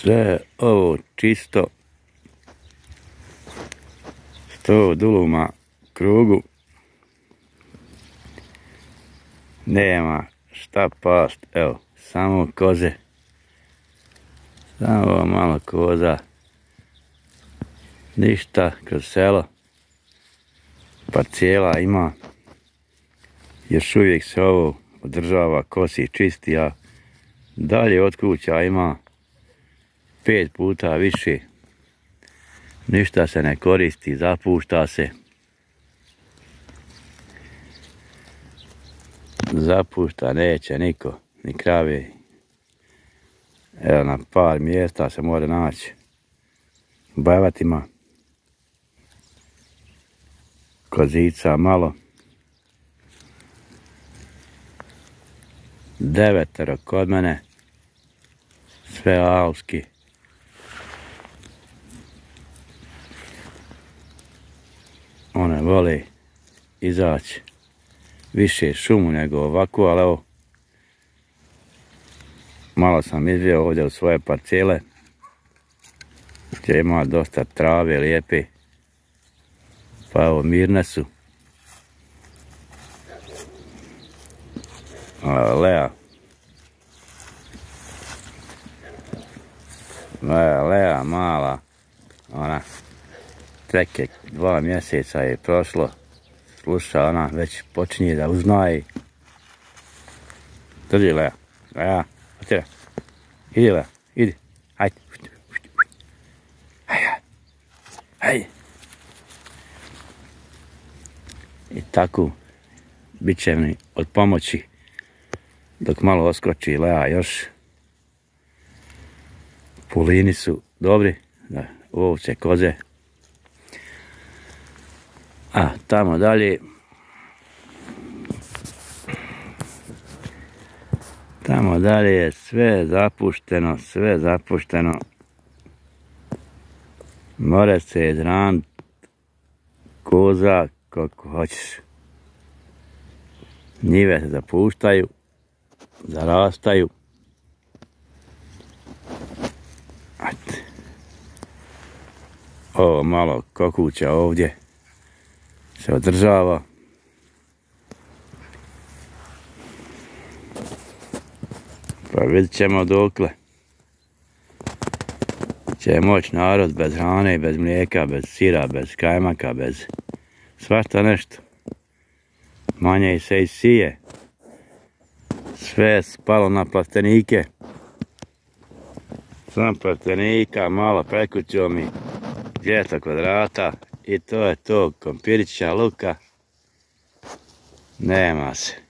Sve ovo čisto. Sto duluma krugu. Nema šta past, evo, samo koze. Samo malo koza. Ništa kroz selo. Parcijela ima. Još uvijek se ovo održava, kosi čisti, a dalje od kuća ima pet puta više. Ništa se ne koristi, zapušta se. Zapušta neće niko, ni krave. Evo na par mjesta se mora naći. Bajvatima. Kozica malo. Devetero kod mene. Sve alski. One vole izaći više šumu nego ovako, ali evo malo sam izvio ovdje u svoje parcele gdje ima dosta trave lijepe pa evo mirne su. Lea. Lea, Lea mala ona treke dva mjeseca je prošlo sluša ona već počinje da uznaje drži Lea Lea Otira. Idi Lea, idi. Hajde. Hajde. Hajde. I tako bit će mi od pomoći dok malo oskoči Lea još. Pulini su dobri, ovce, koze. A tamo dalje Tamo dalje je sve zapušteno, sve zapušteno. More se dran koza kako hoćeš. Njive se zapuštaju, zarastaju. Ovo malo kokuća ovdje se održava. Pa vidit ćemo dokle. Će moći narod bez hrane, bez mlijeka, bez sira, bez kajmaka, bez svašta nešto. Manje se i sije. Sve je spalo na plastenike. Sam plastenika, malo prekućom i 200 kvadrata. I to je to, kompirića luka. Nema se.